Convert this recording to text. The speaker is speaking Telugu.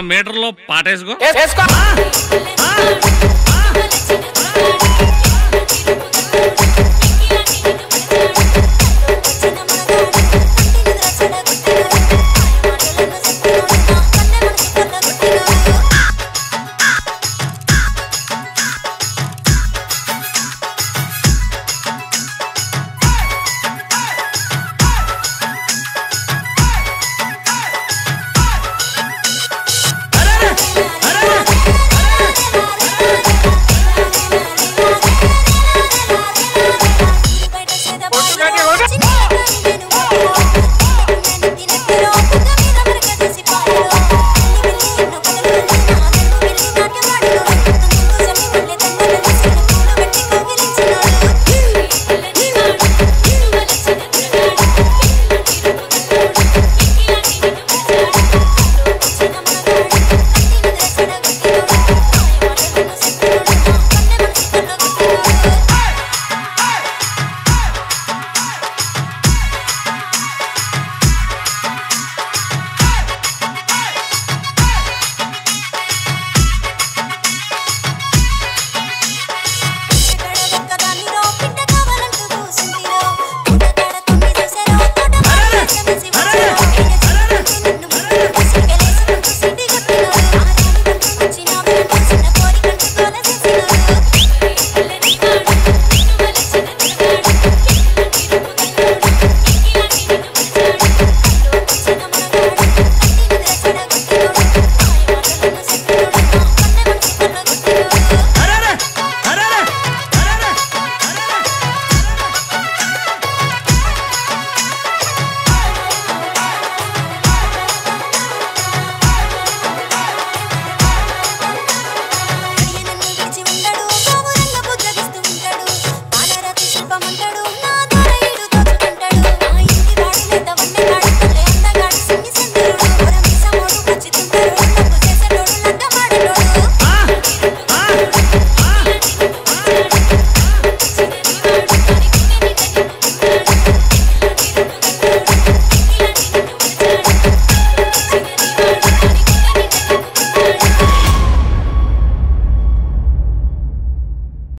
మీటర్లో పాటేసుకో. Yeah.